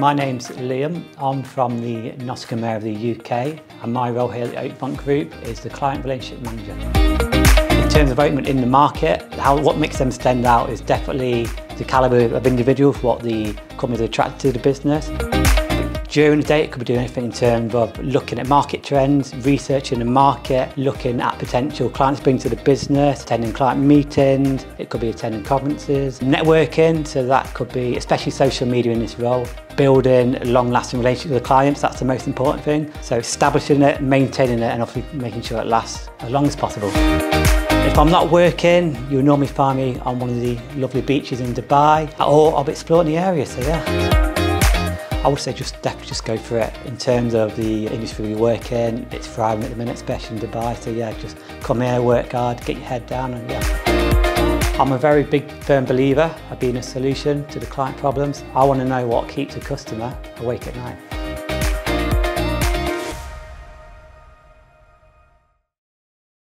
My name's Liam. I'm from the Nottingham area of the UK and my role here at the Oakmont Group is the Client Relationship Manager. In terms of Oakmont in the market, how, what makes them stand out is definitely the calibre of individuals, what the companies attracted to the business. During the day, it could be doing anything in terms of looking at market trends, researching the market, looking at potential clients bring to the business, attending client meetings, it could be attending conferences, networking, so that could be, especially social media in this role, building long-lasting relationships with clients, that's the most important thing. So establishing it, maintaining it, and obviously making sure it lasts as long as possible. If I'm not working, you'll normally find me on one of the lovely beaches in Dubai, or I'll be exploring the area, so yeah. I would say just definitely just go for it. In terms of the industry we work in, it's thriving at the minute, especially in Dubai. So yeah, just come here, work hard, get your head down and yeah. I'm a very big firm believer of being a solution to the client problems. I want to know what keeps a customer awake at night.